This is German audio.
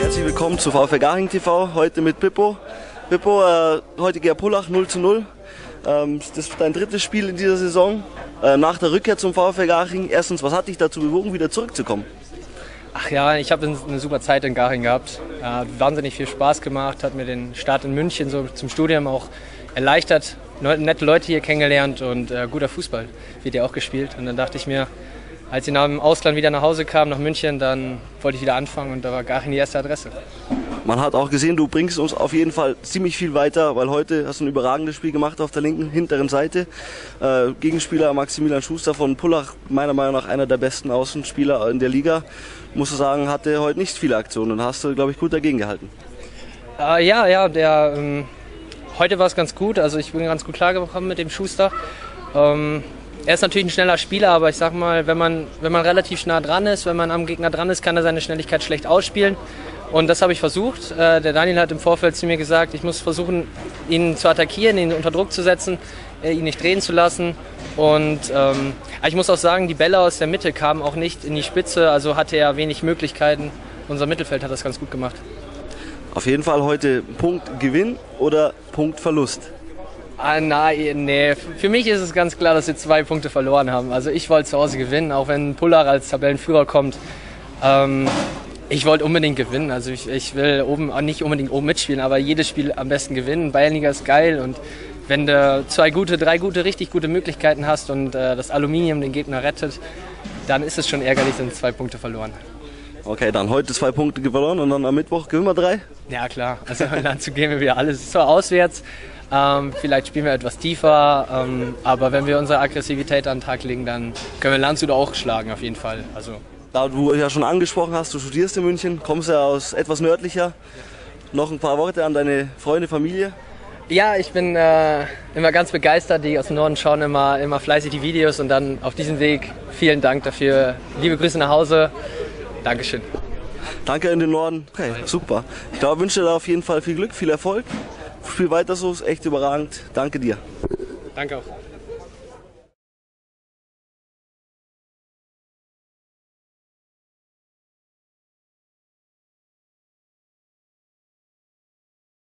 Herzlich willkommen zu VfL Garching TV, heute mit Pippo. Pippo, äh, heute gegen Pullach 0 zu 0. Ähm, das ist dein drittes Spiel in dieser Saison. Äh, nach der Rückkehr zum VfL Garching, erstens, was hat dich dazu bewogen, wieder zurückzukommen? Ach ja, ich habe eine super Zeit in Garching gehabt. Äh, wahnsinnig viel Spaß gemacht, hat mir den Start in München so zum Studium auch erleichtert. Nette Leute hier kennengelernt und äh, guter Fußball wird ja auch gespielt. Und dann dachte ich mir, als ich nach dem Ausland wieder nach Hause kam, nach München, dann wollte ich wieder anfangen und da war Garching die erste Adresse. Man hat auch gesehen, du bringst uns auf jeden Fall ziemlich viel weiter, weil heute hast du ein überragendes Spiel gemacht auf der linken, hinteren Seite. Äh, Gegenspieler Maximilian Schuster von Pullach, meiner Meinung nach einer der besten Außenspieler in der Liga. Muss du sagen, hatte heute nicht viele Aktionen und hast du, glaube ich, gut dagegen gehalten. Äh, ja, ja, der, ähm, heute war es ganz gut. Also ich bin ganz gut klargekommen mit dem Schuster. Ähm, er ist natürlich ein schneller Spieler, aber ich sag mal, wenn man, wenn man relativ nah dran ist, wenn man am Gegner dran ist, kann er seine Schnelligkeit schlecht ausspielen. Und das habe ich versucht. Äh, der Daniel hat im Vorfeld zu mir gesagt, ich muss versuchen, ihn zu attackieren, ihn unter Druck zu setzen, äh, ihn nicht drehen zu lassen. Und ähm, ich muss auch sagen, die Bälle aus der Mitte kamen auch nicht in die Spitze, also hatte er wenig Möglichkeiten. Unser Mittelfeld hat das ganz gut gemacht. Auf jeden Fall heute Punkt Gewinn oder Punkt Verlust? Ah, nein, nee. Für mich ist es ganz klar, dass wir zwei Punkte verloren haben. Also ich wollte zu Hause gewinnen, auch wenn Pullach als Tabellenführer kommt. Ähm, ich wollte unbedingt gewinnen. Also ich, ich will oben nicht unbedingt oben mitspielen, aber jedes Spiel am besten gewinnen. Bayernliga ist geil und wenn du zwei gute, drei gute, richtig gute Möglichkeiten hast und äh, das Aluminium den Gegner rettet, dann ist es schon ärgerlich, sind zwei Punkte verloren. Okay, dann heute zwei Punkte verloren und dann am Mittwoch gewinnen wir drei? Ja klar, also dann zu gehen wir wieder alles so auswärts. Ähm, vielleicht spielen wir etwas tiefer, ähm, aber wenn wir unsere Aggressivität an den Tag legen, dann können wir Landshut auch schlagen auf jeden Fall. Also da du ja schon angesprochen hast, du studierst in München, kommst ja aus etwas nördlicher. Noch ein paar Worte an deine Freunde, Familie? Ja, ich bin äh, immer ganz begeistert. Die aus dem Norden schauen immer, immer fleißig die Videos und dann auf diesem Weg vielen Dank dafür. Liebe Grüße nach Hause. Dankeschön. Danke in den Norden. Okay, super. Ich glaube, wünsche dir auf jeden Fall viel Glück, viel Erfolg. Spiel weiter so, ist echt überragend. Danke dir. Danke auch.